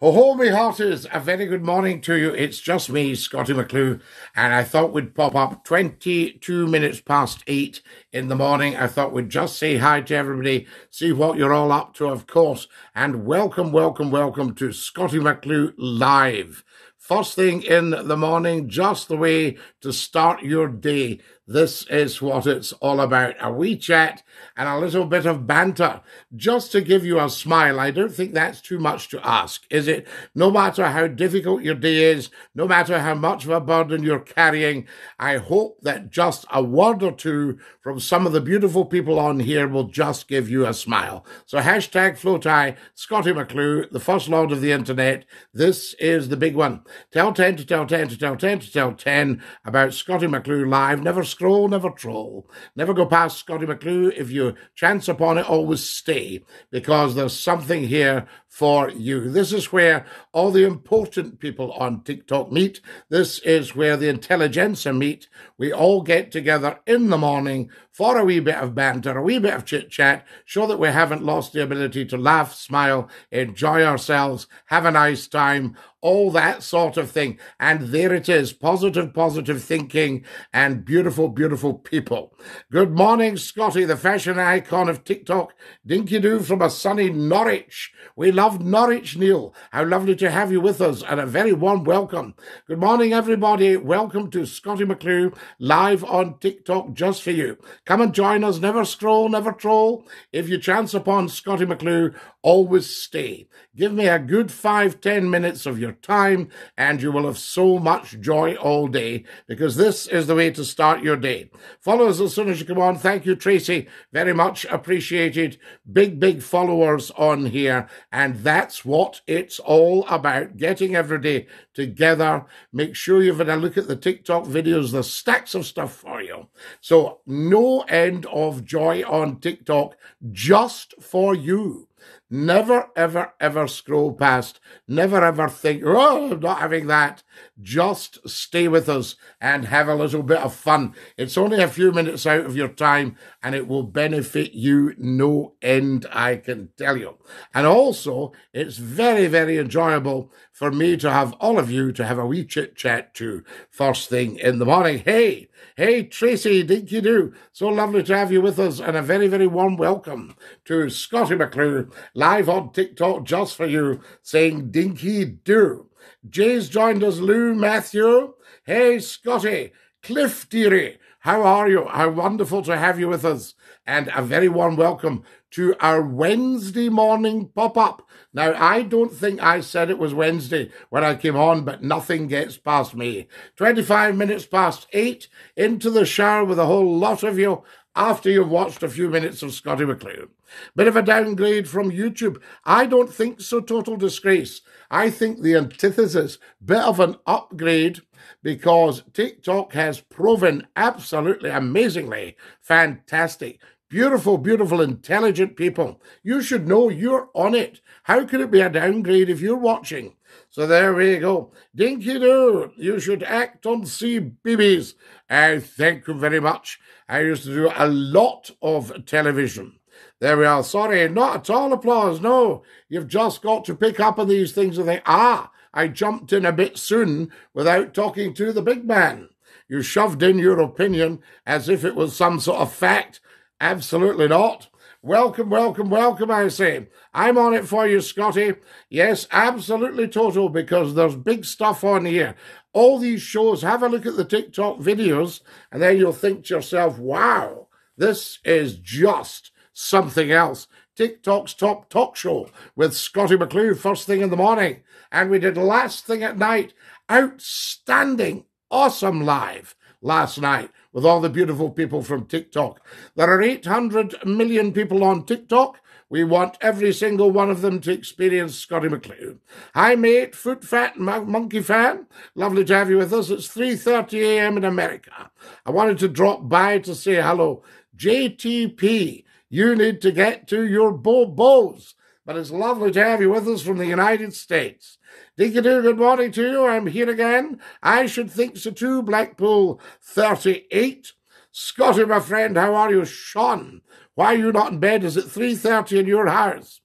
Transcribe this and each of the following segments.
Oh, ho, me hearties, a very good morning to you. It's just me, Scottie McClue, and I thought we'd pop up 22 minutes past eight in the morning. I thought we'd just say hi to everybody, see what you're all up to, of course, and welcome, welcome, welcome to Scottie McClue Live. First thing in the morning, just the way to start your day. This is what it's all about. A wee chat and a little bit of banter just to give you a smile. I don't think that's too much to ask, is it? No matter how difficult your day is, no matter how much of a burden you're carrying, I hope that just a word or two from some of the beautiful people on here will just give you a smile. So hashtag FLOTI, Scottie McClue, the first lord of the internet. This is the big one. Tell 10 to tell 10 to tell 10 to tell 10 about Scottie McClue live. Never scroll, never troll. Never go past Scottie McClue. If you chance upon it, always stay because there's something here for you. This is where all the important people on TikTok meet. This is where the intelligentsia meet. We all get together in the morning for a wee bit of banter, a wee bit of chit chat, show that we haven't lost the ability to laugh, smile, enjoy ourselves, have a nice time, all that sort of thing. And there it is positive, positive thinking and beautiful, beautiful people. Good morning, Scottie, the fashion icon of TikTok. Dinky Doo from a sunny Norwich. We love Norwich, Neil. How lovely to have you with us and a very warm welcome. Good morning, everybody. Welcome to Scottie McClue live on TikTok just for you. Come and join us. Never scroll, never troll. If you chance upon Scottie McClue, always stay. Give me a good five, ten minutes of your time, and you will have so much joy all day because this is the way to start your day. Follow us as soon as you come on. Thank you, Tracy. Very much appreciated. Big, big followers on here, and that's what it's all about getting every day together. Make sure you've had a look at the TikTok videos, there's stacks of stuff for you. So, no end of joy on TikTok just for you. Never, ever, ever scroll past. Never, ever think, oh, I'm not having that. Just stay with us and have a little bit of fun. It's only a few minutes out of your time and it will benefit you no end, I can tell you. And also, it's very, very enjoyable for me to have all of you to have a wee chit chat to first thing in the morning. Hey, hey, Tracy, dinky do. So lovely to have you with us and a very, very warm welcome to Scottie McClue live on TikTok just for you saying dinky do. Jay's joined us, Lou, Matthew. Hey, Scottie, Cliff dearie, How are you? How wonderful to have you with us. And a very warm welcome to our Wednesday morning pop up. Now, I don't think I said it was Wednesday when I came on, but nothing gets past me. 25 minutes past eight, into the shower with a whole lot of you after you've watched a few minutes of Scottie McClue. Bit of a downgrade from YouTube. I don't think so, total disgrace. I think the antithesis, bit of an upgrade because TikTok has proven absolutely amazingly fantastic. Beautiful, beautiful, intelligent people. You should know you're on it. How could it be a downgrade if you're watching? So there we go. Dinky Doo, you should act on CBeebies. I thank you very much. I used to do a lot of television. There we are. Sorry, not at all applause. No, you've just got to pick up on these things and think, ah, I jumped in a bit soon without talking to the big man. You shoved in your opinion as if it was some sort of fact Absolutely not. Welcome, welcome, welcome, I say. I'm on it for you, Scottie. Yes, absolutely total, because there's big stuff on here. All these shows, have a look at the TikTok videos, and then you'll think to yourself, wow, this is just something else. TikTok's top talk show with Scottie McClue first thing in the morning. And we did last thing at night. Outstanding, awesome live last night with all the beautiful people from TikTok. There are 800 million people on TikTok. We want every single one of them to experience Scottie McClue. Hi, mate, foot fat monkey fan. Lovely to have you with us. It's 3.30 a.m. in America. I wanted to drop by to say hello. JTP, you need to get to your bobos. But it's lovely to have you with us from the United States. Dinky do, good morning to you. I'm here again. I should think so too. Blackpool 38. Scottie, my friend, how are you? Sean, why are you not in bed? Is it 3.30 in your house?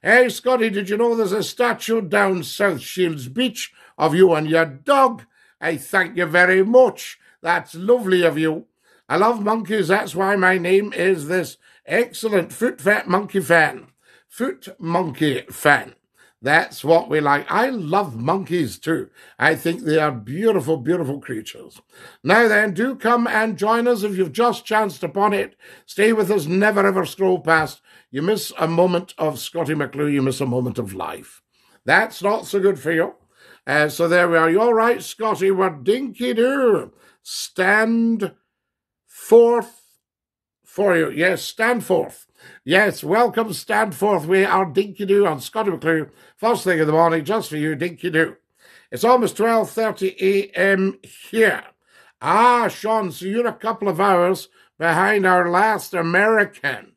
Hey, Scottie, did you know there's a statue down South Shields Beach of you and your dog? I thank you very much. That's lovely of you. I love monkeys. That's why my name is this excellent Foot Fat Monkey fan. Foot Monkey fan. That's what we like. I love monkeys too. I think they are beautiful, beautiful creatures. Now then, do come and join us if you've just chanced upon it. Stay with us, never ever scroll past. You miss a moment of Scottie McClue, you miss a moment of life. That's not so good for you. Uh, so there we are. You all right, Scottie? We're dinky do. Stand forth for you. Yes, stand forth. Yes, welcome, stand forth. We are Dinky Doo on Scottie McClue. First thing in the morning, just for you, Dinky Doo. It's almost 12.30 a.m. here. Ah, Sean, so you're a couple of hours behind our last American.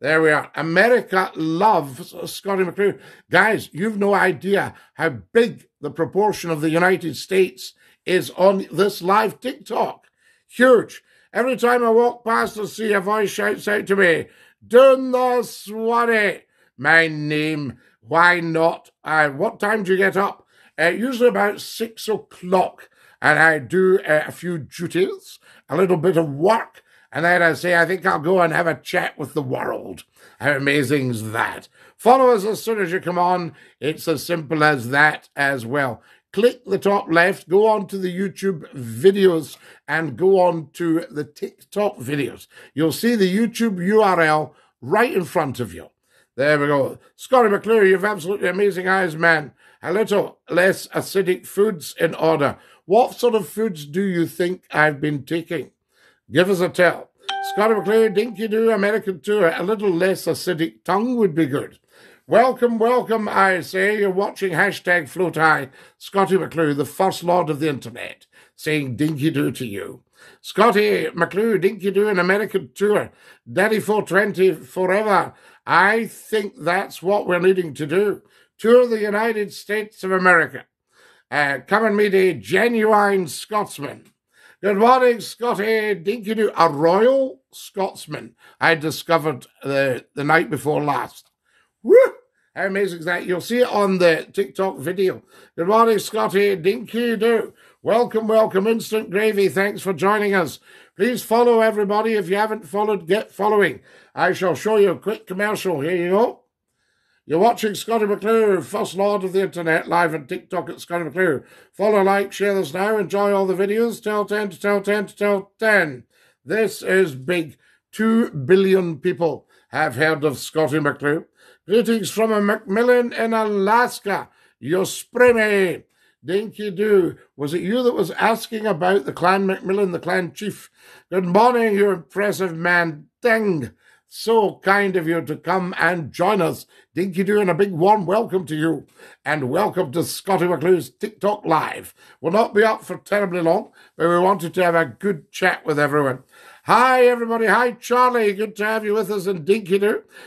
There we are. America loves Scottie McClue. Guys, you've no idea how big the proportion of the United States is on this live TikTok. Huge. Every time I walk past or see a voice shouts out to me, the Swanee. My name. Why not? Uh, what time do you get up? Uh, usually about six o'clock. And I do uh, a few duties, a little bit of work. And then I say, I think I'll go and have a chat with the world. How amazing is that? Follow us as soon as you come on. It's as simple as that as well click the top left, go on to the YouTube videos and go on to the TikTok videos. You'll see the YouTube URL right in front of you. There we go. Scottie McClue, you've absolutely amazing eyes, man. A little less acidic foods in order. What sort of foods do you think I've been taking? Give us a tell. Scottie McClure, Dinky Do, American Tour. A little less acidic tongue would be good. Welcome, welcome, I say. You're watching hashtag FLOTI. Scottie McClue, the first lord of the internet, saying dinky doo to you. Scottie McClue, dinky doo, an American tour. Daddy 420 forever. I think that's what we're needing to do. Tour the United States of America. Uh, come and meet a genuine Scotsman. Good morning, Scottie. Dinky Doo, a royal Scotsman I discovered the, the night before last. Woo! How amazing is that? You'll see it on the TikTok video. Good morning, Scottie. Dinky do. Welcome, welcome, Instant Gravy. Thanks for joining us. Please follow everybody. If you haven't followed, get following. I shall show you a quick commercial. Here you go. You're watching Scottie McClue, first lord of the internet, live on TikTok at Scottie McClue. Follow, like, share this now. Enjoy all the videos. Tell 10 to tell 10 to tell 10. This is big. Two billion people have heard of Scottie McClue. Greetings from a Macmillan in Alaska. You're Yospreme. Dinky Doo. Was it you that was asking about the Clan Macmillan, the clan chief? Good morning, you impressive man. Ding. So kind of you to come and join us. Dinky Doo and a big warm welcome to you. And welcome to Scottie McClue's TikTok Live. We'll not be up for terribly long, but we wanted to have a good chat with everyone. Hi, everybody. Hi, Charlie. Good to have you with us in Dinky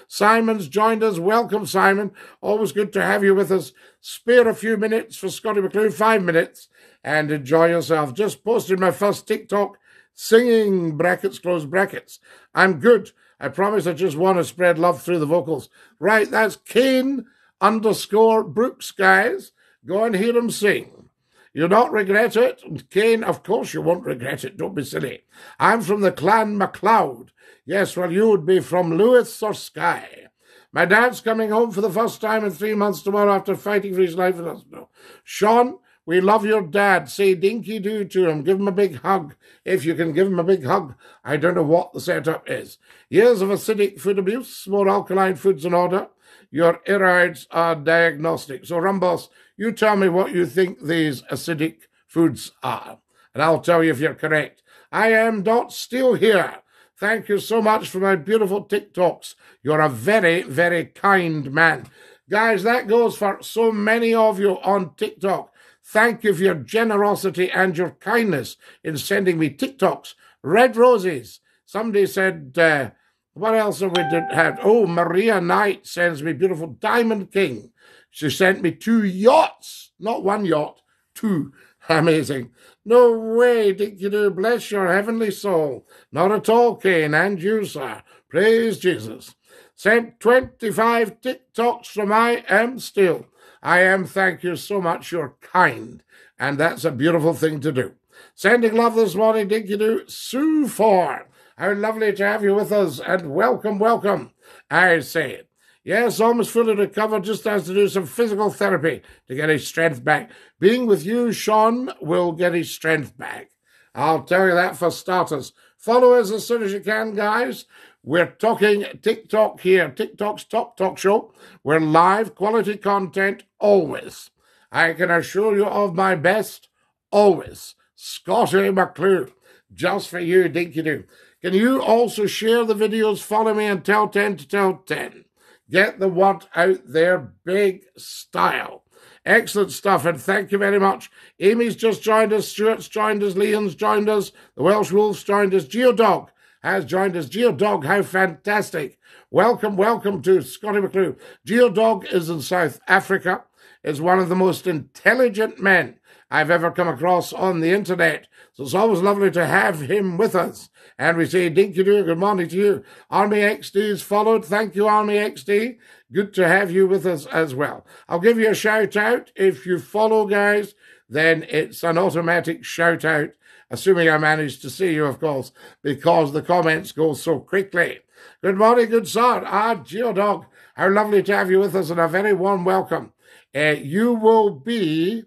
Simon's joined us. Welcome, Simon. Always good to have you with us. Spare a few minutes for Scottie McClue, five minutes, and enjoy yourself. Just posted my first TikTok singing brackets, close brackets. I'm good. I promise I just want to spread love through the vocals. Right, that's Kane underscore Brooks, guys. Go and hear him sing. You'll not regret it. And Kane, of course you won't regret it. Don't be silly. I'm from the clan MacLeod. Yes, well, you would be from Lewis or Skye. My dad's coming home for the first time in three months tomorrow after fighting for his life in hospital. Sean, we love your dad. Say dinky doo to him. Give him a big hug. If you can give him a big hug. I don't know what the setup is. Years of acidic food abuse, more alkaline foods in order. Your irides are diagnostic. So, Rumbos, you tell me what you think these acidic foods are, and I'll tell you if you're correct. I am Dot still here. Thank you so much for my beautiful TikToks. You're a very, very kind man. Guys, that goes for so many of you on TikTok. Thank you for your generosity and your kindness in sending me TikToks. Red roses. Somebody said, uh, what else have we have? Oh, Maria Knight sends me beautiful Diamond King. She sent me two yachts, not one yacht, two. Amazing. No way, Dick, you do. Bless your heavenly soul. Not at all, Kane, and you, sir. Praise Jesus. Sent 25 TikToks from I Am Still. I am, thank you so much. You're kind. And that's a beautiful thing to do. Sending love this morning, Dinky Doo, Sue Ford. How lovely to have you with us and welcome, welcome. I say, yes, almost fully recovered, just has to do some physical therapy to get his strength back. Being with you, Sean, will get his strength back. I'll tell you that for starters. Follow us as soon as you can, guys. We're talking TikTok here, TikTok's Top Talk Show. We're live, quality content, always. I can assure you of my best, always. Scottie McClue, just for you, Dinky Doo. Can you also share the videos? Follow me and tell 10 to tell 10. Get the word out there, big style. Excellent stuff, and thank you very much. Amy's just joined us, Stuart's joined us, Leon's joined us, the Welsh Wolves joined us, Geodog has joined us. Geodog, how fantastic. Welcome, welcome to Scottie McClue. Geodog is in South Africa, is one of the most intelligent men I've ever come across on the internet. So it's always lovely to have him with us. And we say, Dinky Doo, good morning to you. Army XD is followed. Thank you, Army XD. Good to have you with us as well. I'll give you a shout out. If you follow, guys, then it's an automatic shout out, assuming I manage to see you, of course, because the comments go so quickly. Good morning, good sir. Ah, Geodog, how lovely to have you with us and a very warm welcome. Uh, you will be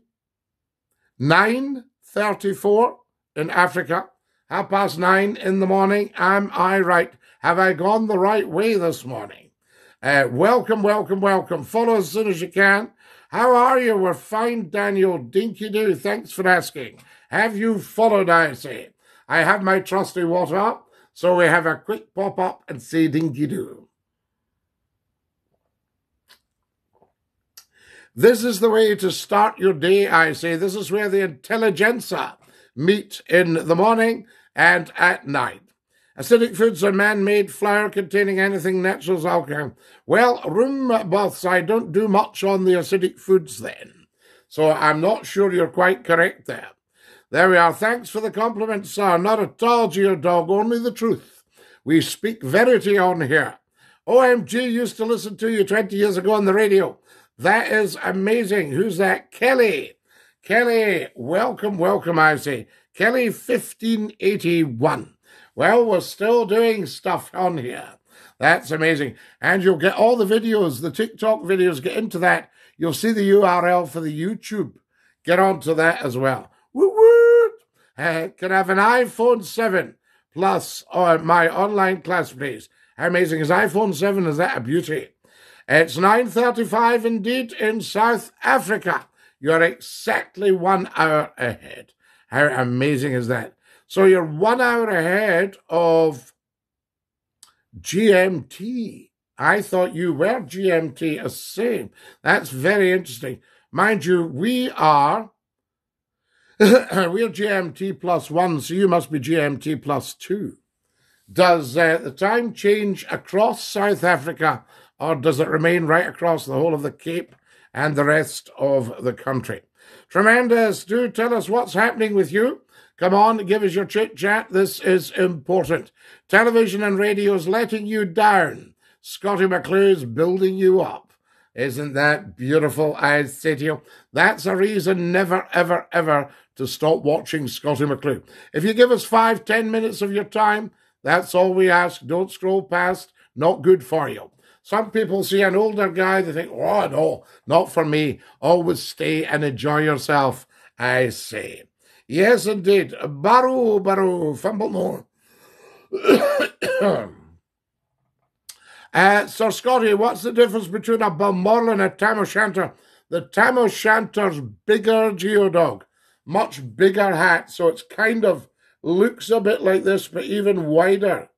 9.34 in Africa half past nine in the morning. Am I right? Have I gone the right way this morning? Uh, welcome, welcome, welcome. Follow as soon as you can. How are you? We're fine, Daniel. Dinky Doo. Thanks for asking. Have you followed, I say? I have my trusty water up, so we have a quick pop up and say Dinky Doo. This is the way to start your day, I say. This is where the intelligentsia meet in the morning and at night. Acidic foods are man-made flour containing anything natural as alcohol. Well, room baths, I don't do much on the acidic foods then. So I'm not sure you're quite correct there. There we are. Thanks for the compliment, sir. Not at all, dog, only the truth. We speak verity on here. OMG used to listen to you 20 years ago on the radio. That is amazing. Who's that? Kelly. Kelly, welcome, welcome, I say. Kelly 1581. Well, we're still doing stuff on here. That's amazing. And you'll get all the videos, the TikTok videos, get into that. You'll see the URL for the YouTube. Get onto that as well. Woo woo! Uh, can I have an iPhone 7 plus uh, my online class, please? How amazing is iPhone 7? Is that a beauty? It's 9.35 indeed in South Africa. You're exactly one hour ahead. How amazing is that? So you're one hour ahead of GMT. I thought you were GMT a same. That's very interesting. Mind you, we are we're GMT plus one, so you must be GMT plus two. Does uh, the time change across South Africa, or does it remain right across the whole of the Cape and the rest of the country. Tremendous. Do tell us what's happening with you. Come on, give us your chit chat. This is important. Television and radio's letting you down. Scottie McClue's building you up. Isn't that beautiful? I say to you, that's a reason never, ever, ever to stop watching Scottie McClue. If you give us five, ten minutes of your time, that's all we ask. Don't scroll past. Not good for you. Some people see an older guy, they think, oh, no, not for me. Always stay and enjoy yourself, I say. Yes, indeed. Baru, Baru, Fumblemore. uh, Sir Scottie, what's the difference between a Balmoral and a Tam O'Shanter? The Tam O'Shanter's bigger geodog, much bigger hat, so it's kind of looks a bit like this, but even wider.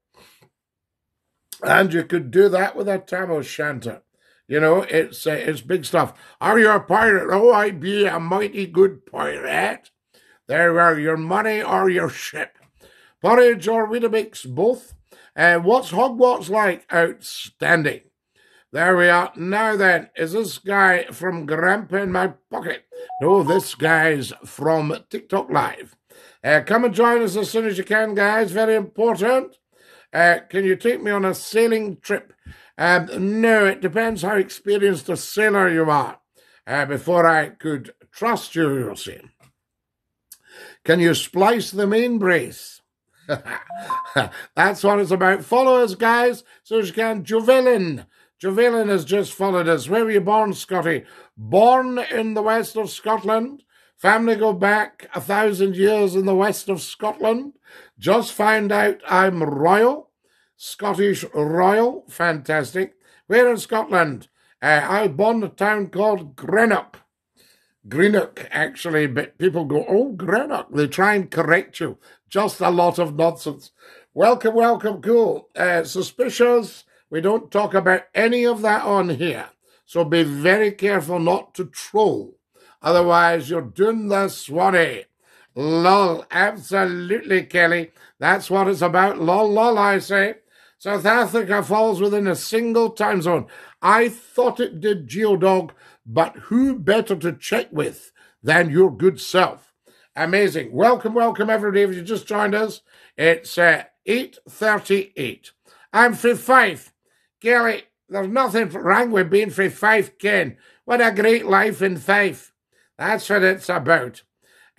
And you could do that with a tam o'shanter. You know, it's uh, it's big stuff. Are you a pirate? Oh, I be a mighty good pirate. There are your money or your ship. Porridge or Weetabix, both. And uh, what's Hogwarts like? Outstanding. There we are. Now then, is this guy from Grandpa in my pocket? No, this guy's from TikTok Live. Uh, come and join us as soon as you can, guys. Very important. Uh, can you take me on a sailing trip? Um, no, it depends how experienced a sailor you are. Uh, before I could trust you, you'll see. Can you splice the main brace? That's what it's about. Follow us, guys, so you can. Jovelin. Jovelin has just followed us. Where were you born, Scottie? Born in the west of Scotland. Family go back a thousand years in the west of Scotland. Just found out I'm royal. Scottish royal. Fantastic. Where in Scotland? Uh, I born a town called Greenock. Greenock, actually, but people go, oh, Greenock. They try and correct you. Just a lot of nonsense. Welcome, welcome, cool. Uh, suspicious. We don't talk about any of that on here. So be very careful not to troll. Otherwise, you're doing the swanny. Lol, absolutely, Kelly. That's what it's about. Lol, lol, I say. South Africa falls within a single time zone. I thought it did, Geodog, but who better to check with than your good self? Amazing. Welcome, welcome, everybody. If you just joined us, it's uh, 8.38. I'm free five. Kelly, there's nothing wrong with being free five, Ken. What a great life in five. That's what it's about.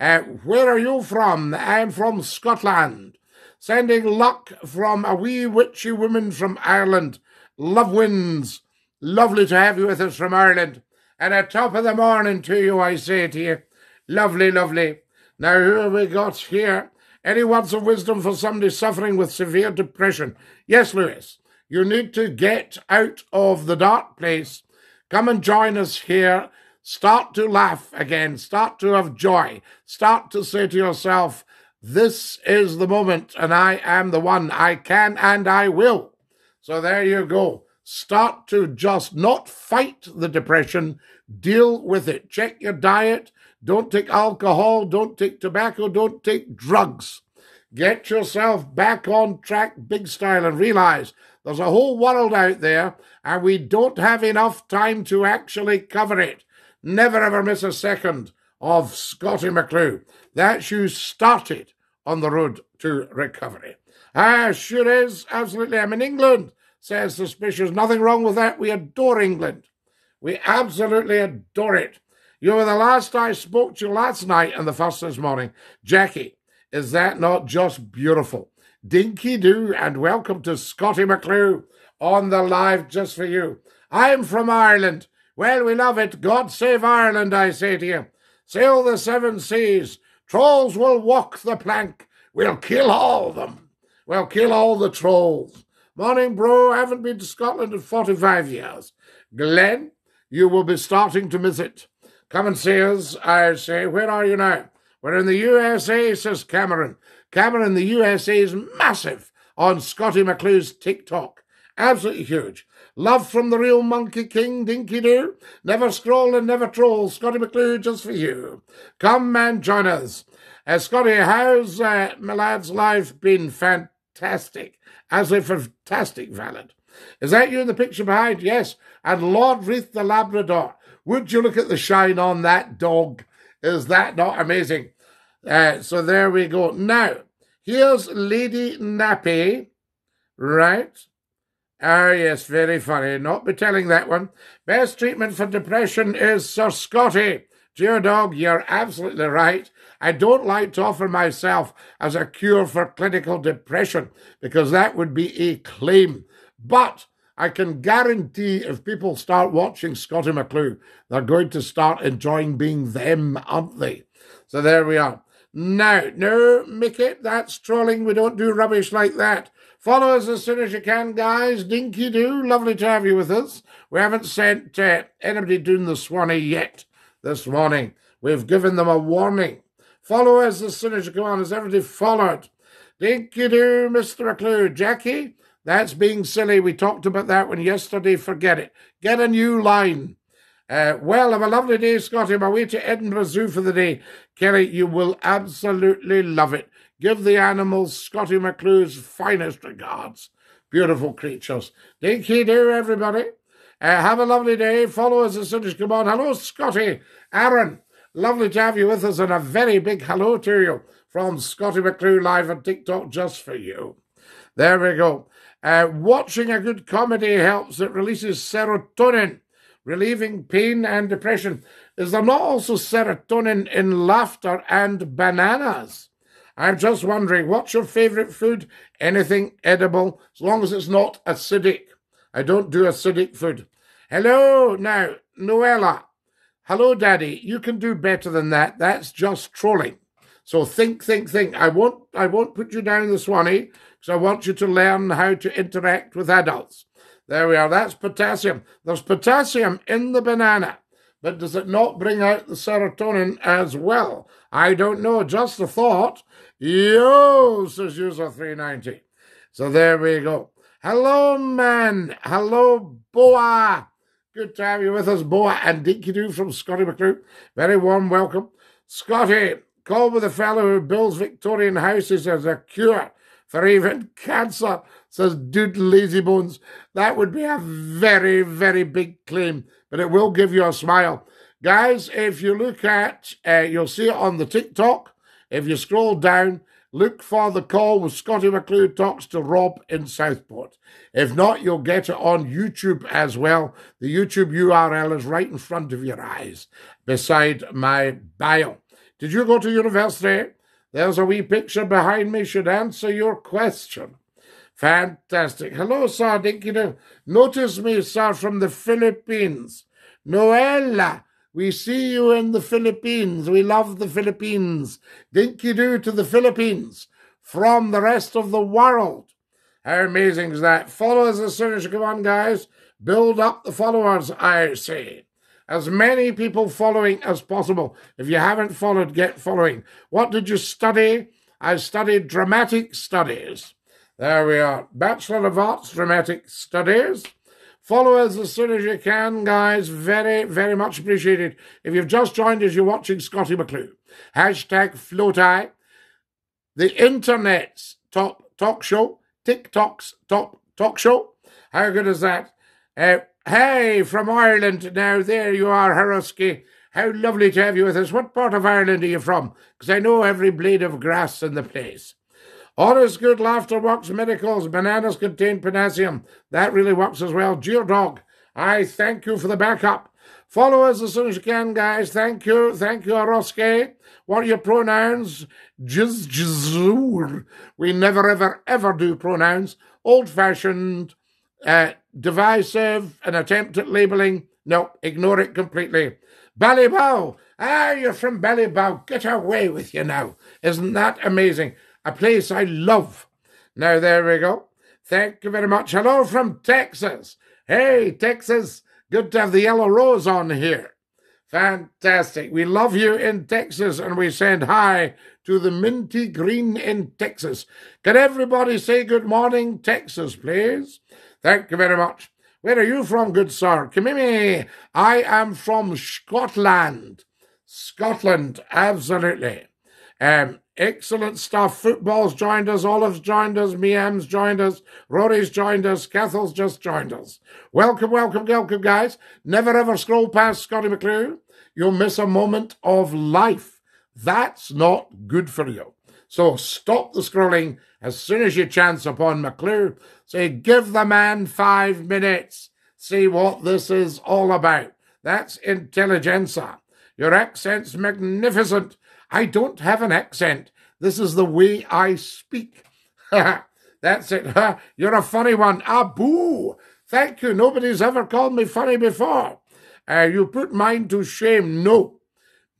Uh, where are you from? I'm from Scotland. Sending luck from a wee witchy woman from Ireland. Love wins. Lovely to have you with us from Ireland. And at top of the morning to you, I say to you. Lovely, lovely. Now, who have we got here? Any words of wisdom for somebody suffering with severe depression? Yes, Lewis. You need to get out of the dark place. Come and join us here. Start to laugh again. Start to have joy. Start to say to yourself, This is the moment, and I am the one. I can and I will. So there you go. Start to just not fight the depression, deal with it. Check your diet. Don't take alcohol. Don't take tobacco. Don't take drugs. Get yourself back on track big style and realize there's a whole world out there and we don't have enough time to actually cover it. Never ever miss a second of Scottie McClue. That's you started on the road to recovery. Ah, sure is. Absolutely. I'm in England, says Suspicious. Nothing wrong with that. We adore England. We absolutely adore it. You were the last I spoke to last night and the first this morning. Jackie, is that not just beautiful? Dinky do, and welcome to Scottie McClue on the live just for you. I'm from Ireland. Well, we love it. God save Ireland, I say to you. Sail the seven seas. Trolls will walk the plank. We'll kill all them. We'll kill all the trolls. Morning, bro. I haven't been to Scotland in 45 years. Glenn, you will be starting to miss it. Come and see us, I say. Where are you now? We're in the USA, says Cameron. Cameron, the USA is massive on Scottie McClue's TikTok. Absolutely huge. Love from the real Monkey King, Dinky Doo. Never scroll and never troll. Scottie McClue just for you. Come and join us. Uh, Scottie, how's uh, my lad's life been? Fantastic. As a fantastic valet. Is that you in the picture behind? Yes. And Lord Reith the Labrador. Would you look at the shine on that dog? Is that not amazing? Uh, so there we go. Now, here's Lady Nappy, right? Ah, yes, very funny. Not be telling that one. Best treatment for depression is Sir Scottie. Dear dog, you're absolutely right. I don't like to offer myself as a cure for clinical depression because that would be a claim. But I can guarantee if people start watching Scottie McClue, they're going to start enjoying being them, aren't they? So there we are. No, no, Mickey, that's trolling. We don't do rubbish like that. Follow us as soon as you can, guys. Dinky do. Lovely to have you with us. We haven't sent uh, anybody doing the Swanee yet this morning. We've given them a warning. Follow us as soon as you come on. Has everybody followed? Dinky do, Mr. McClue. Jackie, that's being silly. We talked about that one yesterday. Forget it. Get a new line. Uh, well, have a lovely day, Scottie. I'm away to Edinburgh Zoo for the day. Kelly, you will absolutely love it. Give the animals Scottie McClue's finest regards. Beautiful creatures. Take you do, everybody. Uh, have a lovely day. Follow us as soon as you come on. Hello, Scottie. Aaron, lovely to have you with us, and a very big hello to you from Scottie McClue live on TikTok just for you. There we go. Uh, watching a good comedy helps. It releases serotonin, relieving pain and depression. Is there not also serotonin in laughter and bananas? I'm just wondering, what's your favourite food? Anything edible, as long as it's not acidic. I don't do acidic food. Hello, now, Noella. Hello, Daddy. You can do better than that. That's just trolling. So think, think, think. I won't, I won't put you down the Swanee eh? because I want you to learn how to interact with adults. There we are. That's potassium. There's potassium in the banana, but does it not bring out the serotonin as well? I don't know. Just a thought. Yo, says user 390. So there we go. Hello, man. Hello, Boa. Good to have you with us, Boa and Dinky Doo from Scottie McClue. Very warm welcome. Scottie, Call with a fellow who builds Victorian houses as a cure for even cancer, says Dude Lazybones. That would be a very, very big claim, but it will give you a smile. Guys, if you look at, uh, you'll see it on the TikTok. If you scroll down, look for the call with Scottie McClue talks to Rob in Southport. If not, you'll get it on YouTube as well. The YouTube URL is right in front of your eyes, beside my bio. Did you go to university? There's a wee picture behind me should answer your question. Fantastic. Hello, sir. Dinky Doo. Notice me, sir, from the Philippines. Noella, we see you in the Philippines. We love the Philippines. Dinky Doo to the Philippines from the rest of the world. How amazing is that? Follow us as soon as you come on, guys. Build up the followers, I say as many people following as possible. If you haven't followed, get following. What did you study? I studied dramatic studies. There we are. Bachelor of Arts, Dramatic Studies. Follow us as soon as you can, guys. Very, very much appreciated. If you've just joined us, you're watching Scottie McClue. Hashtag FLOTI. The internet's top talk show. TikTok's top talk show. How good is that? Uh, Hey, from Ireland. Now, there you are, Harusky. How lovely to have you with us. What part of Ireland are you from? Because I know every blade of grass in the place. Is good laughter works miracles. Bananas contain potassium. That really works as well. Geodog, I thank you for the backup. Follow us as soon as you can, guys. Thank you. Thank you, Aroske. What are your pronouns? Jiz, jizzur. We never, ever, ever do pronouns. Old fashioned, uh, divisive, an attempt at labelling. No, ignore it completely. Ballybow. Ah, you're from Ballybow. Get away with you now. Isn't that amazing? A place I love. Now, there we go. Thank you very much. Hello from Texas. Hey, Texas. Good to have the yellow rose on here. Fantastic. We love you in Texas and we send hi to the minty green in Texas. Can everybody say good morning, Texas, please? Thank you very much. Where are you from, good sir? Kimimi. I am from Scotland. Scotland, absolutely. Um, excellent stuff. Football's joined us, Olive's joined us, Miam's joined us, Rory's joined us, Cathel's just joined us. Welcome, welcome, welcome, guys. Never ever scroll past Scottie McClue. You'll miss a moment of life. That's not good for you. So stop the scrolling as soon as you chance upon McClue. Say, give the man five minutes. See what this is all about. That's intelligentsia. Your accent's magnificent. I don't have an accent. This is the way I speak. That's it. You're a funny one. Ah, boo. Thank you. Nobody's ever called me funny before. Uh, you put mine to shame. No.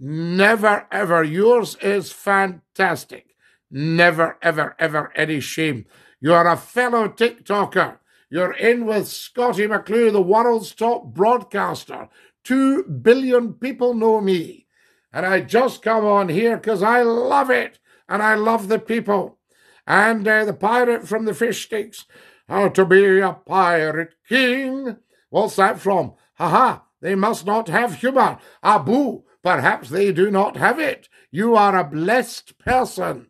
Never, ever. Yours is fantastic. Never, ever, ever any shame. You're a fellow TikToker. You're in with Scottie McClue, the world's top broadcaster. Two billion people know me. And I just come on here because I love it and I love the people. And uh, the pirate from the fish sticks. How to be a pirate king. What's that from? Ha ha, they must not have humour. Abu, perhaps they do not have it. You are a blessed person.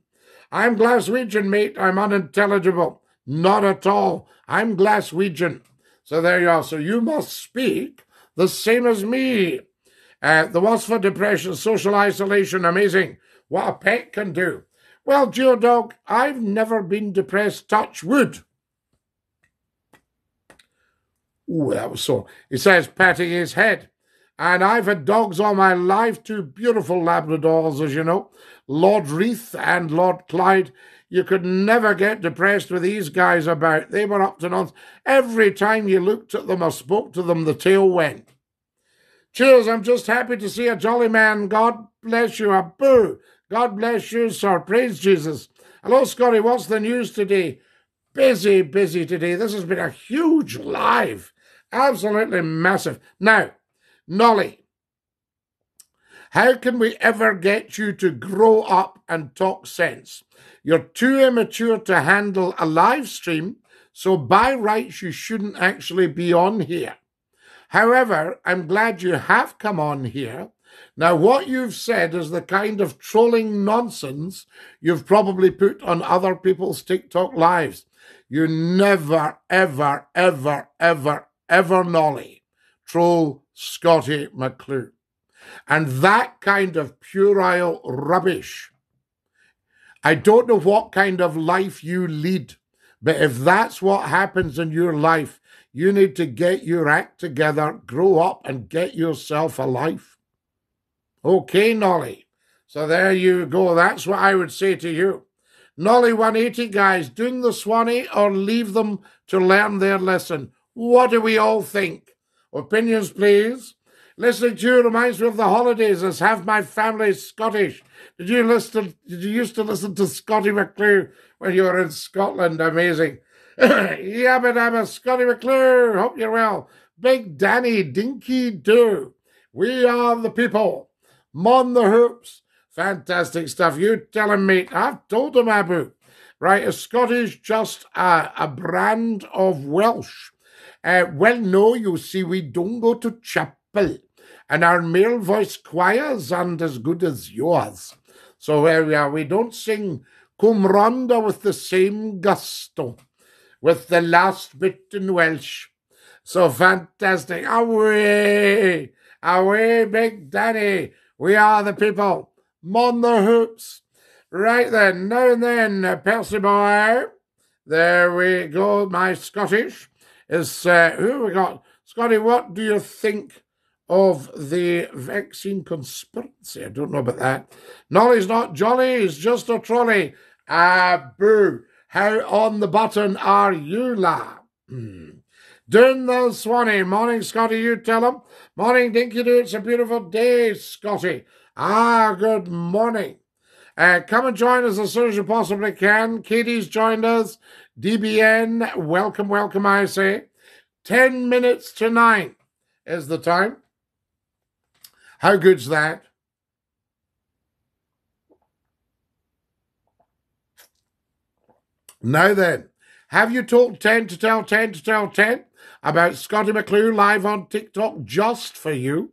I'm Glaswegian, mate. I'm unintelligible. Not at all. I'm Glaswegian. So there you are. So you must speak the same as me. Uh, the was for Depression, social isolation, amazing. What a pet can do. Well, Geodog, I've never been depressed. Touch wood. Ooh, that was so. He says, patting his head. And I've had dogs all my life, two beautiful Labradors, as you know, Lord Reith and Lord Clyde. You could never get depressed with these guys about. They were up to nonsense. Every time you looked at them or spoke to them, the tail went. Cheers, I'm just happy to see a jolly man. God bless you. Abu. God bless you, sir. Praise Jesus. Hello, Scottie. What's the news today? Busy, busy today. This has been a huge live. Absolutely massive. Now, Nolly, how can we ever get you to grow up and talk sense? You're too immature to handle a live stream, so by rights, you shouldn't actually be on here. However, I'm glad you have come on here. Now, what you've said is the kind of trolling nonsense you've probably put on other people's TikTok lives. You never, ever, ever, ever, ever nolly troll Scottie McClue. And that kind of puerile rubbish. I don't know what kind of life you lead, but if that's what happens in your life, you need to get your act together, grow up, and get yourself a life. Okay, Nolly. So there you go. That's what I would say to you. Nolly 180 guys, doing the Swanee or leave them to learn their lesson. What do we all think? Opinions, please. Listening to you reminds me of the holidays, as have my family Scottish. Did you listen? Did you used to listen to Scottie McClue when you were in Scotland? Amazing. Yabba dabba, Scottie McClue. Hope you're well. Big Danny Dinky Doo. We are the people. Mon the hoops. Fantastic stuff. You tell him, mate. I've told him, Abu. Right, a Scottish just a, a brand of Welsh. Uh, well, no, you see, we don't go to chapel and our male voice choirs aren't as good as yours. So here we are. We don't sing Cwm Rhondda with the same gusto, with the last bit in Welsh. So fantastic. Away, away, Big Daddy. We are the people. Mon the hoops. Right then, now and then, Percy boy. There we go, my Scottish. Is uh, who we got? Scottie, what do you think of the vaccine conspiracy. I don't know about that. Nolly's not jolly, he's just a trolley. Ah, boo. How on the button are you, la? Hmm. Doing the Swanee. Morning, Scottie, you tell him. Morning, Dinky Doo. It's a beautiful day, Scottie. Ah, good morning. Uh, come and join us as soon as you possibly can. Katie's joined us. DBN, welcome, welcome, I say. Ten minutes to nine is the time. How good's that? Now then, have you talked 10 to tell 10 to tell 10 about Scottie McClue live on TikTok just for you?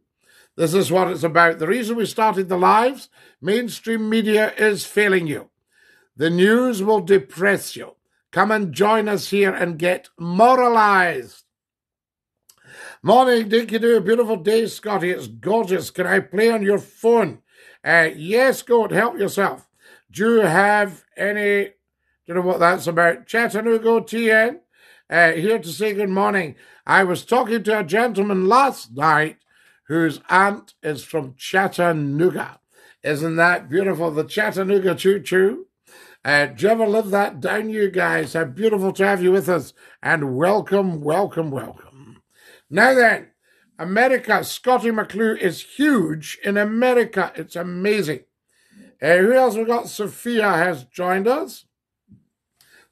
This is what it's about. The reason we started the lives, mainstream media is failing you. The news will depress you. Come and join us here and get moralized. Morning, Dinky Do. Beautiful day, Scottie. It's gorgeous. Can I play on your phone? Uh, yes, go help yourself. Do you have any, do you know what that's about? Chattanooga TN, uh, here to say good morning. I was talking to a gentleman last night whose aunt is from Chattanooga. Isn't that beautiful? The Chattanooga Choo Choo. Uh, do you ever live that down, you guys? How beautiful to have you with us. And welcome, welcome, welcome. Now then, America, Scottie McClue is huge in America. It's amazing. Uh, who else we got? Sophia has joined us.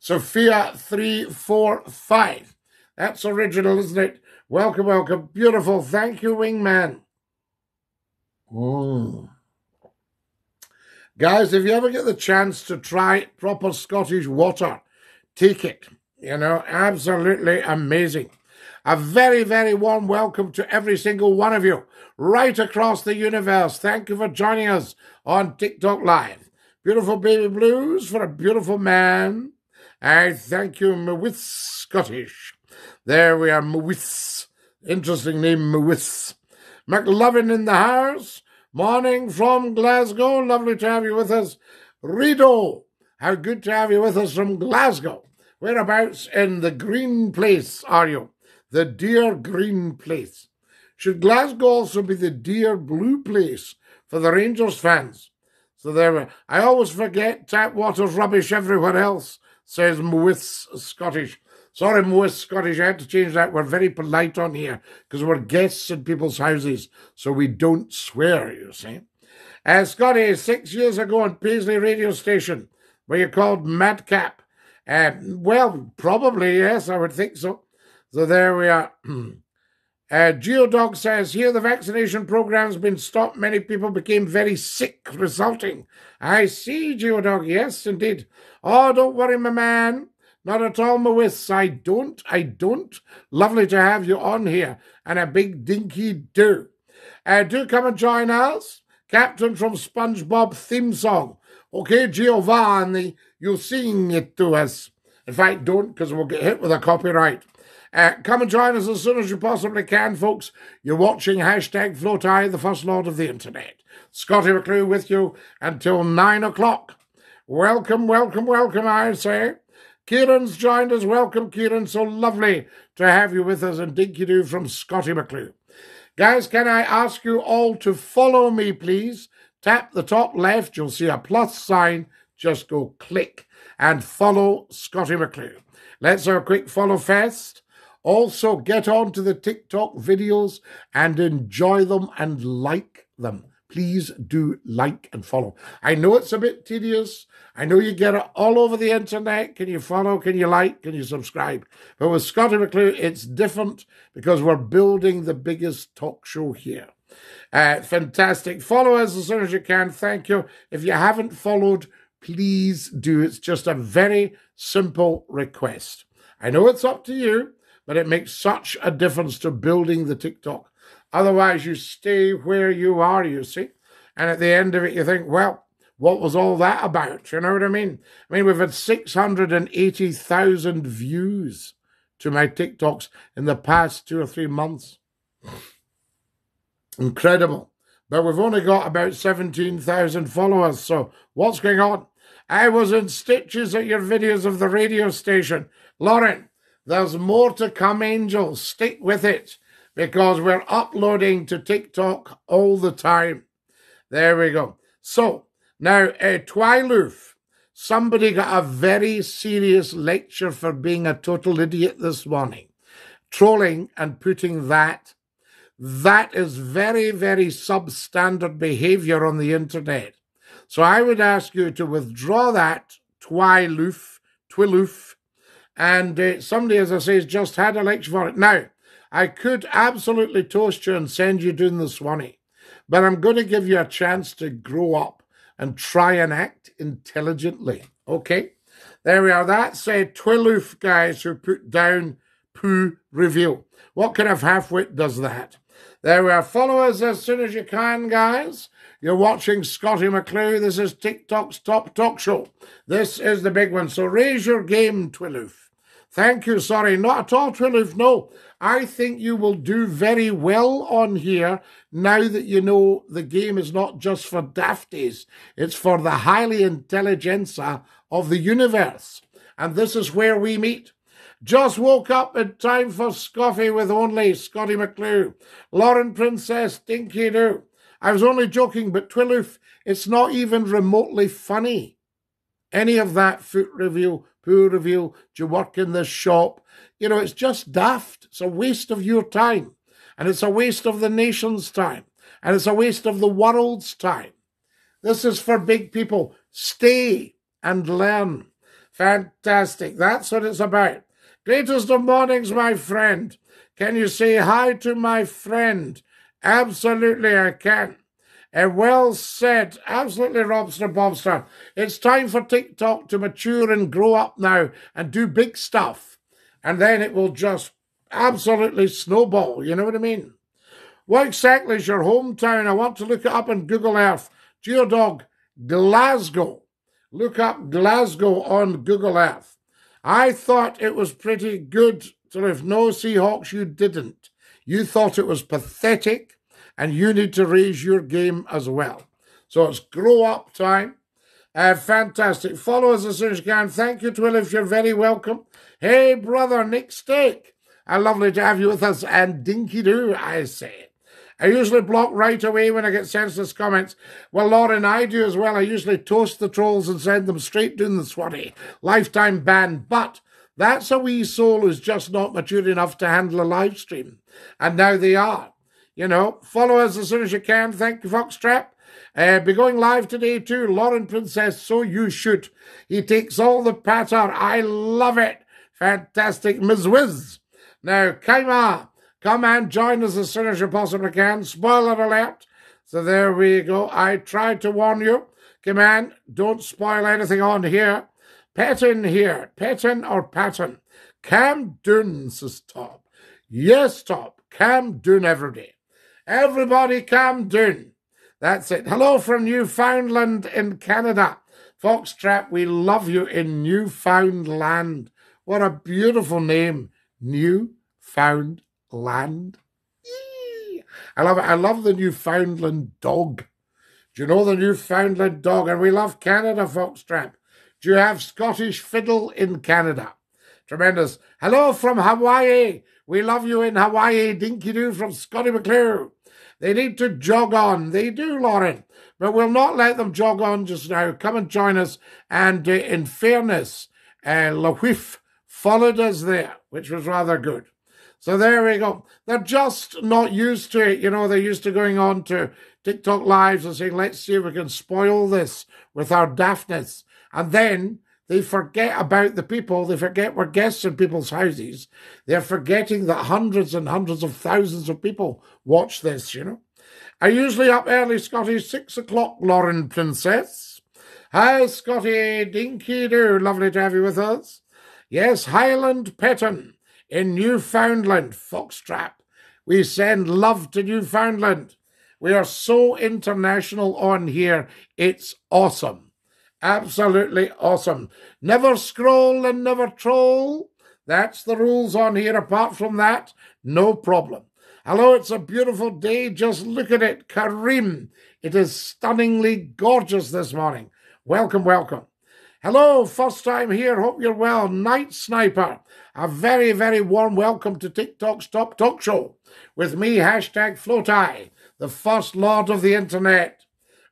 Sophia 345. That's original, isn't it? Welcome, welcome. Beautiful. Thank you, Wingman. Mm. Guys, if you ever get the chance to try proper Scottish water, take it. You know, absolutely amazing. A very, very warm welcome to every single one of you right across the universe. Thank you for joining us on TikTok Live. Beautiful baby blues for a beautiful man. I thank you, Mewith Scottish. There we are, Mewith. Interesting name, Mewith. McLovin in the house. Morning from Glasgow. Lovely to have you with us. Rido. How good to have you with us from Glasgow. Whereabouts in the green place are you? The dear green place. Should Glasgow also be the dear blue place for the Rangers fans? So there we I always forget tap water's rubbish everywhere else, says Mowith Scottish. Sorry, Mowith Scottish, I had to change that. We're very polite on here because we're guests in people's houses, so we don't swear, you see. Uh, Scottie, six years ago on Paisley radio station, were you called Madcap? Uh, well, probably, yes, I would think so. So there we are. Uh, Geodog says here the vaccination program's been stopped. Many people became very sick, resulting. I see, Geodog. Yes, indeed. Oh, don't worry, my man. Not at all, Mawis. I don't. I don't. Lovely to have you on here. And a big dinky do. Uh, do come and join us. Captain from SpongeBob theme song. Okay, Giovanni, you sing it to us. In fact, don't, because we'll get hit with a copyright. Uh, come and join us as soon as you possibly can, folks. You're watching hashtag FLOTI, the first lord of the internet. Scottie McClue with you until nine o'clock. Welcome, welcome, welcome, I say. Kieran's joined us. Welcome, Kieran. So lovely to have you with us and Dinky Doo from Scottie McClue. Guys, can I ask you all to follow me, please? Tap the top left. You'll see a plus sign. Just go click and follow Scottie McClue. Let's have a quick follow fest. Also, get on to the TikTok videos and enjoy them and like them. Please do like and follow. I know it's a bit tedious. I know you get it all over the internet. Can you follow? Can you like? Can you subscribe? But with Scottie McClue, it's different because we're building the biggest talk show here. Uh, fantastic. Follow us as soon as you can. Thank you. If you haven't followed, please do. It's just a very simple request. I know it's up to you but it makes such a difference to building the TikTok. Otherwise, you stay where you are, you see. And at the end of it, you think, well, what was all that about? You know what I mean? I mean, we've had 680,000 views to my TikToks in the past two or three months. Incredible. But we've only got about 17,000 followers. So what's going on? I was in stitches at your videos of the radio station. Lauren, there's more to come, angels. Stick with it because we're uploading to TikTok all the time. There we go. So now, uh, Twiloof, somebody got a very serious lecture for being a total idiot this morning, trolling and putting that. That is very, very substandard behavior on the internet. So I would ask you to withdraw that Twiloof, Twiloof, and uh, somebody, as I say, has just had a lecture for it. Now, I could absolutely toast you and send you doing the Swanee, but I'm going to give you a chance to grow up and try and act intelligently. Okay? There we are. That's a uh, Twiloof guys who put down poo review. What kind of half-wit does that? There we are. Follow us as soon as you can, guys. You're watching Scottie McClue. This is TikTok's top talk show. This is the big one. So raise your game, Twiloof. Thank you. Sorry, not at all, Trilliff. No, I think you will do very well on here now that you know the game is not just for dafties, it's for the highly intelligentsia of the universe. And this is where we meet. Just woke up in time for Scoffy with only Scottie McClue. Lauren Princess, Dinky Doo. I was only joking, but Twiloof, it's not even remotely funny. Any of that foot review poor review. Do you work in this shop? You know, it's just daft. It's a waste of your time. And it's a waste of the nation's time. And it's a waste of the world's time. This is for big people. Stay and learn. Fantastic. That's what it's about. Greatest of mornings, my friend. Can you say hi to my friend? Absolutely, I can. Uh, well said. Absolutely, Robster Bobster. It's time for TikTok to mature and grow up now and do big stuff. And then it will just absolutely snowball. You know what I mean? What exactly is your hometown? I want to look it up on Google Earth. Geodog, Glasgow. Look up Glasgow on Google Earth. I thought it was pretty good. So if no Seahawks, you didn't. You thought it was pathetic and you need to raise your game as well. So it's grow up time. Uh, fantastic. Follow us as soon as you can. Thank you, Twilliff. You're very welcome. Hey, brother, Nick Steak. Uh, lovely to have you with us. And dinky do, I say. I usually block right away when I get senseless comments. Well, Lauren, I do as well. I usually toast the trolls and send them straight down the swatty. Lifetime ban. But that's a wee soul who's just not mature enough to handle a live stream. And now they are. You know, follow us as soon as you can. Thank you, Foxtrap. Uh, be going live today too. Lauren Princess, so you should. He takes all the pat patter. I love it. Fantastic, Ms. Wiz. Now, Kaima, come and join us as soon as you possibly can. Spoiler alert. So there we go. I tried to warn you. Come on, don't spoil anything on here. Patton here. Patton or Patton? Cam Dune, says Top. Yes, Top. Cam Dune every day. Everybody Cam Dune. That's it. Hello from Newfoundland in Canada. Foxtrap, we love you in Newfoundland. What a beautiful name. Newfoundland. I love it. I love the Newfoundland dog. Do you know the Newfoundland dog? And we love Canada, Foxtrap. Do you have Scottish fiddle in Canada? Tremendous. Hello from Hawaii. We love you in Hawaii. Dinky doo from Scottie McClue. They need to jog on. They do, Lauren. But we'll not let them jog on just now. Come and join us. And uh, in fairness, uh, Lawif followed us there, which was rather good. So there we go. They're just not used to it. You know, they're used to going on to TikTok lives and saying, let's see if we can spoil this with our daftness. And then they forget about the people. They forget we're guests in people's houses. They're forgetting that hundreds and hundreds of thousands of people watch this, you know. I usually up early, Scottie, six o'clock, Lauren Princess. Hi, Scottie, dinky do. Lovely to have you with us. Yes, Highland Petton in Newfoundland, Foxtrap. We send love to Newfoundland. We are so international on here. It's awesome. Absolutely awesome. Never scroll and never troll. That's the rules on here. Apart from that, no problem. Hello, it's a beautiful day. Just look at it. Karim. It is stunningly gorgeous this morning. Welcome, welcome. Hello, first time here. Hope you're well. Night Sniper. A very, very warm welcome to TikTok's Top Talk Show with me, hashtag FLOTI, the first lord of the internet.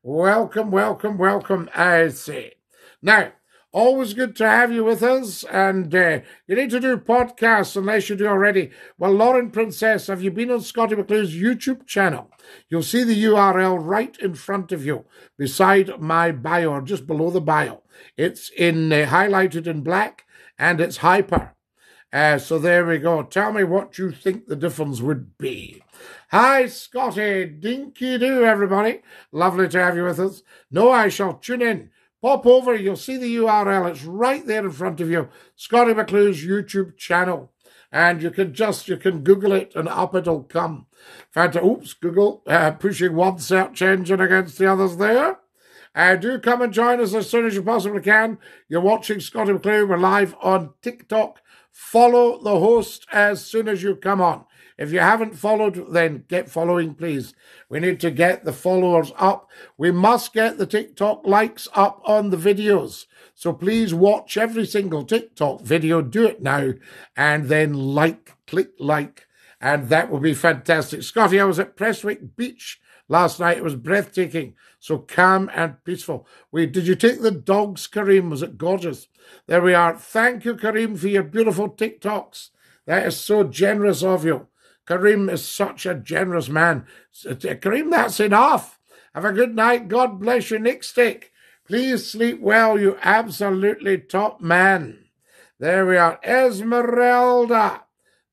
Welcome, welcome, welcome, I say. Now, always good to have you with us, and uh, you need to do podcasts unless you do already. Well, Lauren Princess, have you been on Scottie McClue's YouTube channel? You'll see the URL right in front of you, beside my bio, or just below the bio. It's in uh, highlighted in black, and it's hyper. Uh, so there we go. Tell me what you think the difference would be. Hi, Scottie. Dinky do, everybody. Lovely to have you with us. No, I shall tune in. Pop over. You'll see the URL. It's right there in front of you. Scottie McClue's YouTube channel. And you can just, you can Google it and up it'll come. Fanta, oops, Google, uh, pushing one search engine against the others there. Uh, do come and join us as soon as you possibly can. You're watching Scottie McClue. We're live on TikTok. Follow the host as soon as you come on. If you haven't followed, then get following, please. We need to get the followers up. We must get the TikTok likes up on the videos. So please watch every single TikTok video. Do it now and then like, click like, and that will be fantastic. Scottie, I was at Prestwick Beach last night. It was breathtaking. So calm and peaceful. We did you take the dogs, Kareem? Was it gorgeous? There we are. Thank you, Kareem, for your beautiful TikToks. That is so generous of you. Kareem is such a generous man. Uh, Kareem, that's enough. Have a good night. God bless you, Nick Stick. Please sleep well, you absolutely top man. There we are. Esmeralda.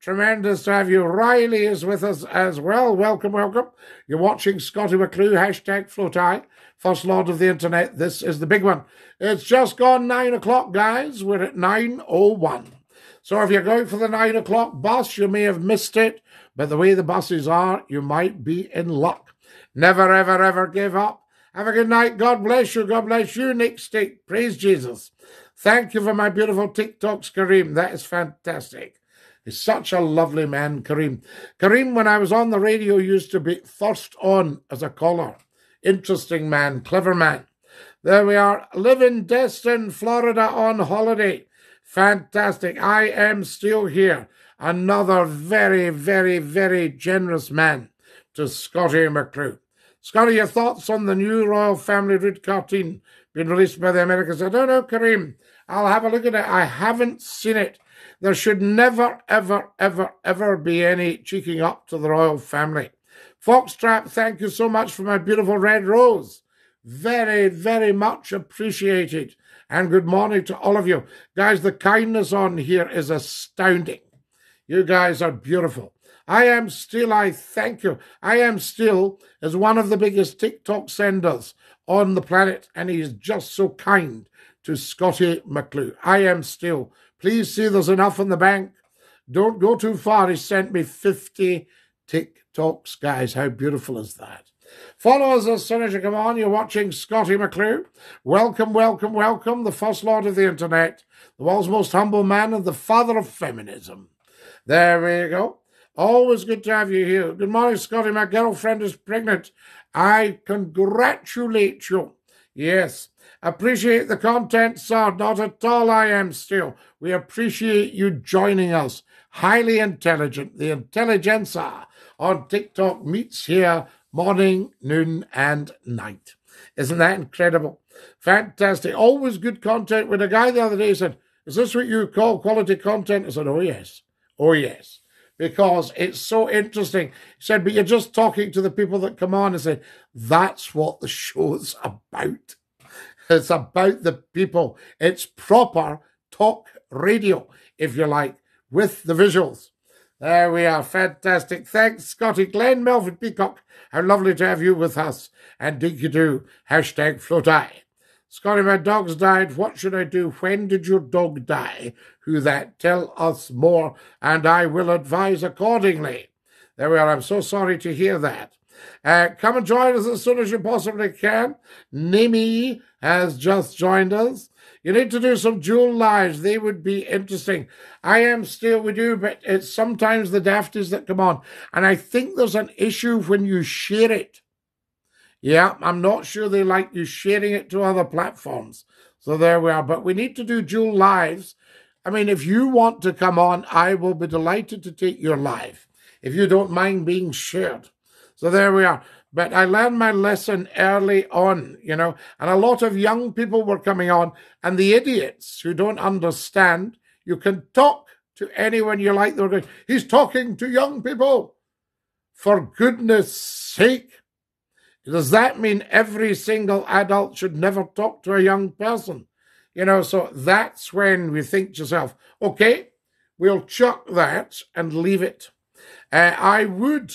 Tremendous to have you. Riley is with us as well. Welcome, welcome. You're watching Scottie McClue, hashtag FLOTI, First Lord of the Internet. This is the big one. It's just gone nine o'clock, guys. We're at 9.01. So if you're going for the nine o'clock bus, you may have missed it. But the way the buses are, you might be in luck. Never, ever, ever give up. Have a good night. God bless you. God bless you, Nick Stick. Praise Jesus. Thank you for my beautiful TikToks, Kareem. That is fantastic. He's such a lovely man, Kareem. Kareem, when I was on the radio, used to be first on as a caller. Interesting man, clever man. There we are. Live in Destin, Florida on holiday. Fantastic. I am still here. Another very, very, very generous man to Scottie McClue. Scottie, your thoughts on the new royal family route cartoon being released by the Americans? I don't know, Kareem. I'll have a look at it. I haven't seen it. There should never, ever, ever, ever be any cheeking up to the royal family. Foxtrap, thank you so much for my beautiful red rose. Very, very much appreciated. And good morning to all of you. Guys, the kindness on here is astounding. You guys are beautiful. I am still, I thank you. I am still as one of the biggest TikTok senders on the planet, and he is just so kind to Scottie McClue. I am still. Please see there's enough in the bank. Don't go too far. He sent me 50 TikToks, guys. How beautiful is that? Follow us as soon as you come on. You're watching Scottie McClue. Welcome, welcome, welcome. The first lord of the internet, the world's most humble man, and the father of feminism. There we go. Always good to have you here. Good morning, Scottie. My girlfriend is pregnant. I congratulate you. Yes. Appreciate the content, sir. Not at all, I am still. We appreciate you joining us. Highly intelligent. The intelligentsia on TikTok meets here morning, noon, and night. Isn't that incredible? Fantastic. Always good content. When a guy the other day said, Is this what you call quality content? I said, Oh, yes. Oh, yes. Because it's so interesting. He said, But you're just talking to the people that come on and say, That's what the show's about. It's about the people. It's proper talk radio, if you like, with the visuals. There we are. Fantastic. Thanks, Scottie. Glenn Melvin Peacock. How lovely to have you with us. And dinky do. Hashtag float Scottie, my dog's died. What should I do? When did your dog die? Who that? Tell us more, and I will advise accordingly. There we are. I'm so sorry to hear that. Uh, come and join us as soon as you possibly can. Nimi has just joined us. You need to do some dual lives. They would be interesting. I am still with you, but it's sometimes the dafties that come on. And I think there's an issue when you share it. Yeah, I'm not sure they like you sharing it to other platforms. So there we are. But we need to do dual lives. I mean, if you want to come on, I will be delighted to take your live if you don't mind being shared. So there we are. But I learned my lesson early on, you know, and a lot of young people were coming on, and the idiots who don't understand, you can talk to anyone you like. They're going, he's talking to young people. For goodness sake. Does that mean every single adult should never talk to a young person? You know, so that's when we think to yourself, okay, we'll chuck that and leave it. Uh, I would,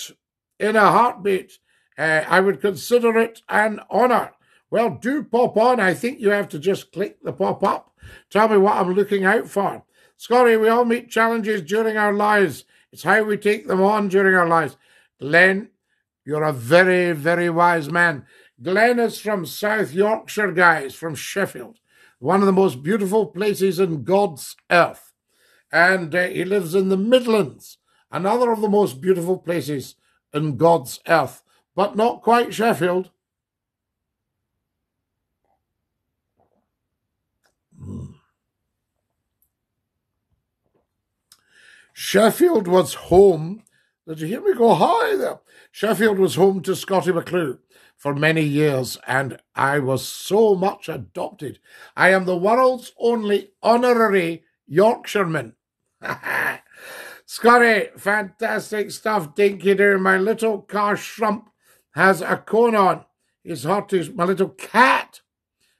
in a heartbeat, uh, I would consider it an honour. Well, do pop on. I think you have to just click the pop up. Tell me what I'm looking out for. Scottie, we all meet challenges during our lives. It's how we take them on during our lives. Glenn, you're a very, very wise man. Glenn is from South Yorkshire, guys, from Sheffield, one of the most beautiful places in God's earth. And uh, he lives in the Midlands, another of the most beautiful places in God's earth but not quite Sheffield. Hmm. Sheffield was home. Did you hear me go high there? Sheffield was home to Scottie McClue for many years, and I was so much adopted. I am the world's only honorary Yorkshireman. Scottie, fantastic stuff, Dinky Doo, my little car shrump has a cone on. His heart is my little cat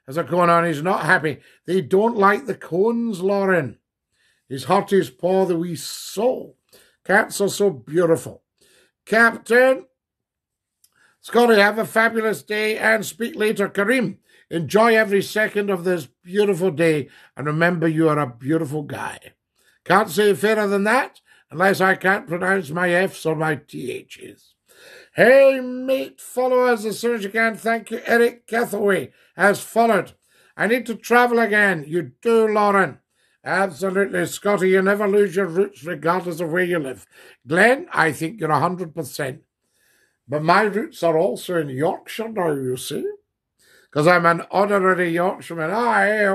has a cone on. He's not happy. They don't like the cones, Lauren. His heart is paw the wee soul. Cats are so beautiful. Captain, Scottie, have a fabulous day and speak later. Kareem, enjoy every second of this beautiful day and remember you are a beautiful guy. Can't say fairer than that unless I can't pronounce my F's or my TH's. Hey, mate, follow us as soon as you can. Thank you. Eric Cathaway has followed. I need to travel again. You do, Lauren. Absolutely, Scottie. You never lose your roots regardless of where you live. Glenn, I think you're 100%. But my roots are also in Yorkshire now, you see. because I'm an honorary Yorkshireman. Ah,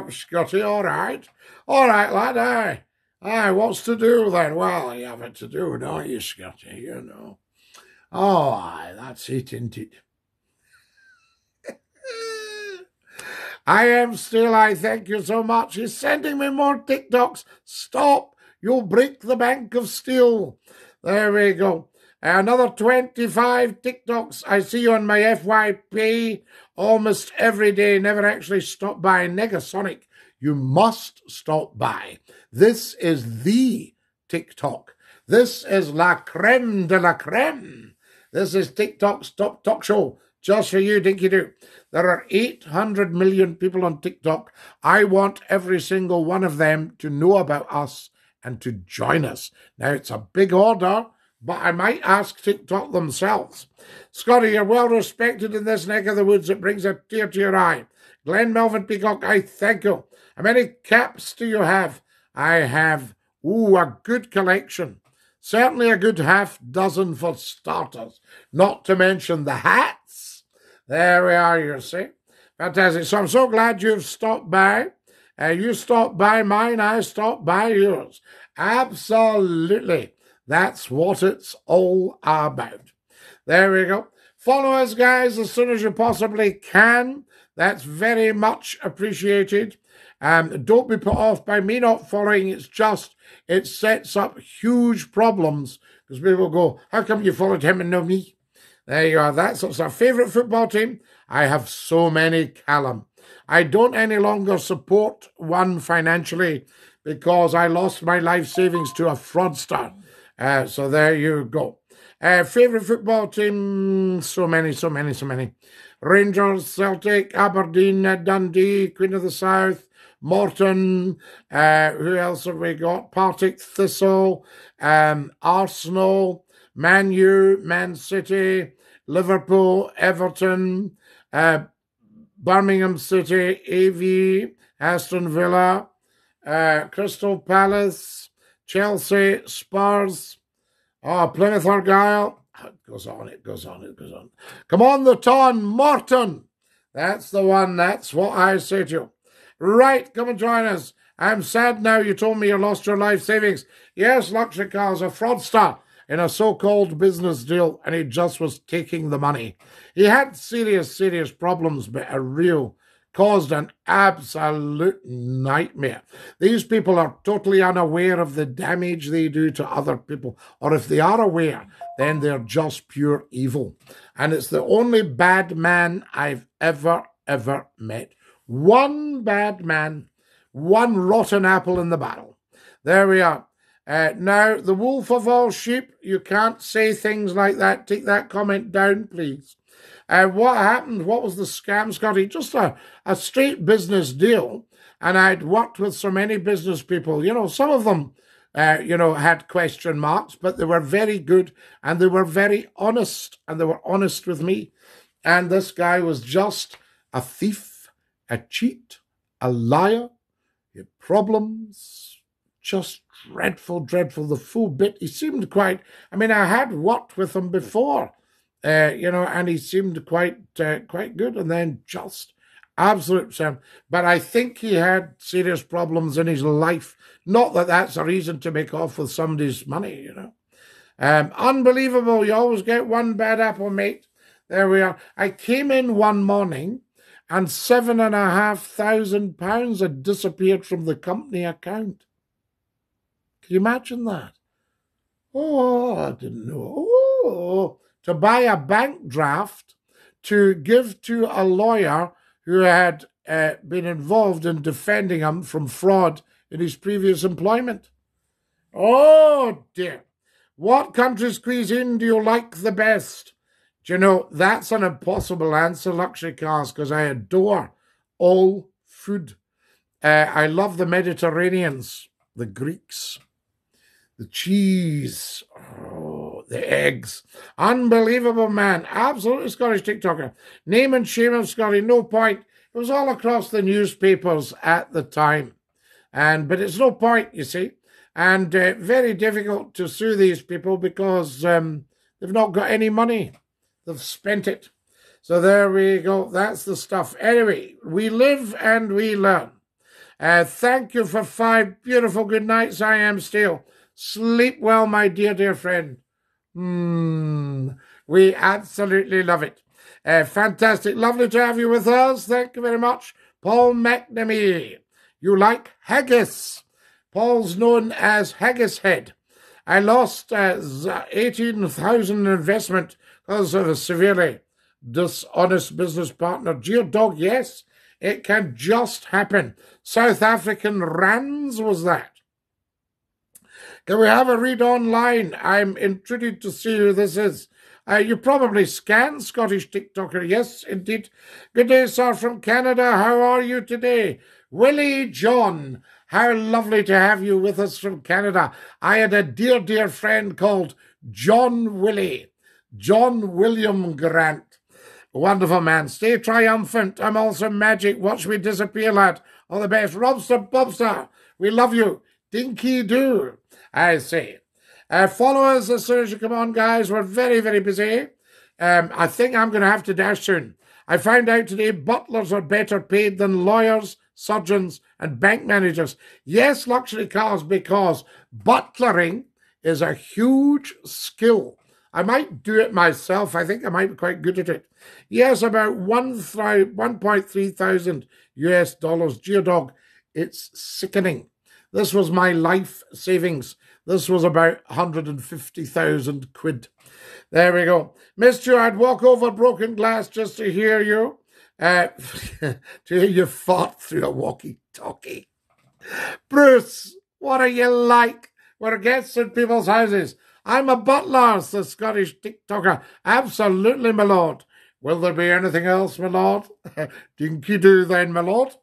aye, Scottie, all right. All right, lad, aye. Aye, what's to do then? Well, you have it to do, don't you, Scottie, you know. Oh, aye, that's it, isn't it? I am still, I thank you so much. He's sending me more TikToks. Stop. You'll break the bank of steel. There we go. Another 25 TikToks. I see you on my FYP almost every day. Never actually stop by Negasonic. You must stop by. This is the TikTok. This is la creme de la creme. This is TikTok's top talk show just for you, Dinky Doo. There are 800 million people on TikTok. I want every single one of them to know about us and to join us. Now, it's a big order, but I might ask TikTok themselves. Scottie, you're well respected in this neck of the woods. It brings a tear to your eye. Glenn Melvin Peacock, I thank you. How many caps do you have? I have, ooh, a good collection. Certainly a good half dozen for starters, not to mention the hats. There we are, you see. Fantastic. So I'm so glad you've stopped by. Uh, you stopped by mine, I stopped by yours. Absolutely. That's what it's all about. There we go. Follow us, guys, as soon as you possibly can. That's very much appreciated. Um, don't be put off by me not following. It's just, it sets up huge problems because people go, How come you followed him and no me? There you are. That's what's our favourite football team. I have so many, Callum. I don't any longer support one financially because I lost my life savings to a fraudster. Uh, so there you go. Uh, favorite football team? So many, so many, so many. Rangers, Celtic, Aberdeen, Dundee, Queen of the South, Morton. Uh, who else have we got? Partick Thistle, um, Arsenal, Man U, Man City, Liverpool, Everton, uh, Birmingham City, AV, Aston Villa, uh, Crystal Palace, Chelsea, Spurs, oh, Plymouth Argyle. It goes on, it goes on, it goes on. Come on, the ton, Morton. That's the one, that's what I say to you. Right, come and join us. I'm sad now you told me you lost your life savings. Yes, Luxury Car's a fraudster in a so called business deal, and he just was taking the money. He had serious, serious problems, but a real caused an absolute nightmare. These people are totally unaware of the damage they do to other people, or if they are aware, then they're just pure evil. And it's the only bad man I've ever, ever met. One bad man, one rotten apple in the barrel. There we are. Uh, now, the wolf of all sheep, you can't say things like that. Take that comment down, please. Uh, what happened? What was the scam, Scottie? Just a, a straight business deal. And I'd worked with so many business people. You know, some of them, uh, you know, had question marks, but they were very good and they were very honest and they were honest with me. And this guy was just a thief, a cheat, a liar. He had problems, just dreadful, dreadful, the full bit. He seemed quite, I mean, I had worked with him before, uh, you know, and he seemed quite, uh, quite good. And then just absolute. But I think he had serious problems in his life. Not that that's a reason to make off with somebody's money, you know. Um, unbelievable. You always get one bad apple, mate. There we are. I came in one morning and seven and a half thousand pounds had disappeared from the company account. Can you imagine that? Oh, I didn't know. Oh, to buy a bank draft to give to a lawyer who had uh, been involved in defending him from fraud in his previous employment. Oh dear. What country's cuisine do you like the best? Do you know, that's an impossible answer, luxury cars, because I adore all food. Uh, I love the Mediterraneans, the Greeks, the cheese, oh, the eggs. Unbelievable man. Absolutely Scottish TikToker. Name and shame of Scottie, no point. It was all across the newspapers at the time. And but it's no point, you see. And uh, very difficult to sue these people because um, they've not got any money. They've spent it. So there we go. That's the stuff. Anyway, we live and we learn. Uh, thank you for five beautiful good nights. I am still. Sleep well, my dear, dear friend. Mm, we absolutely love it. Uh, fantastic. Lovely to have you with us. Thank you very much. Paul McNamee. You like haggis. Paul's known as Haggis Head. I lost uh, 18,000 investment because of a severely dishonest business partner. Geodog, yes, it can just happen. South African Rands was that. We have a read online? I'm intrigued to see who this is. Uh, you probably scan Scottish TikToker. Yes, indeed. Good day, sir, from Canada. How are you today? Willie John. How lovely to have you with us from Canada. I had a dear, dear friend called John Willie. John William Grant. Wonderful man. Stay triumphant. I'm also magic. Watch me disappear, lad. All the best. Robster Bobster. We love you. Dinky Doo. I see. Uh, follow us as soon as you come on, guys. We're very, very busy. Um, I think I'm going to have to dash soon. I found out today butlers are better paid than lawyers, surgeons, and bank managers. Yes, luxury cars, because butlering is a huge skill. I might do it myself. I think I might be quite good at it. Yes, about 1.3 thousand US dollars. Geodog, it's sickening. This was my life savings. This was about 150,000 quid. There we go. Missed you. I'd walk over broken glass just to hear you. Uh, to hear you fought through a walkie-talkie. Bruce, what are you like? We're guests in people's houses. I'm a butler, the Scottish TikToker. Absolutely, my lord. Will there be anything else, my lord? Dinky do then, my lord.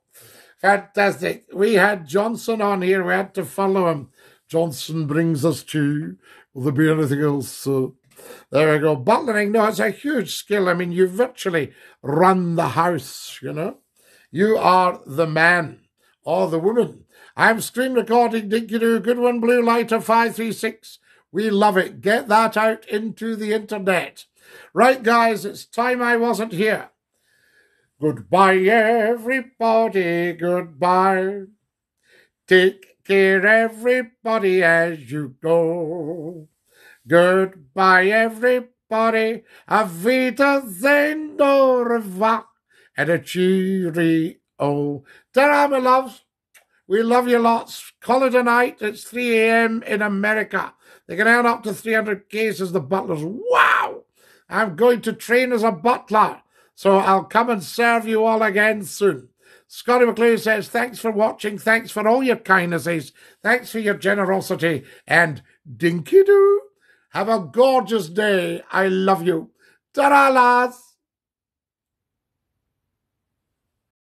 Fantastic. We had Johnson on here. We had to follow him. Johnson brings us to. Will there be anything else? Uh, there we go. Butlering, no, it's a huge skill. I mean, you virtually run the house, you know. You are the man or the woman. I'm screen recording Dinky Doo. Good one, Blue Lighter 536. We love it. Get that out into the internet. Right, guys, it's time I wasn't here. Goodbye, everybody. Goodbye. Take care, everybody, as you go. Goodbye, everybody. Avita then au revoir. And a cheerio. Ta-ra, my loves. We love you lots. Call it a night. It's 3 a.m. in America. They can earn up to 300 cases, the butlers. Wow! I'm going to train as a butler, so I'll come and serve you all again soon. Scottie McClue says, thanks for watching. Thanks for all your kindnesses. Thanks for your generosity. And dinky doo. Have a gorgeous day. I love you. Ta-ra, lads.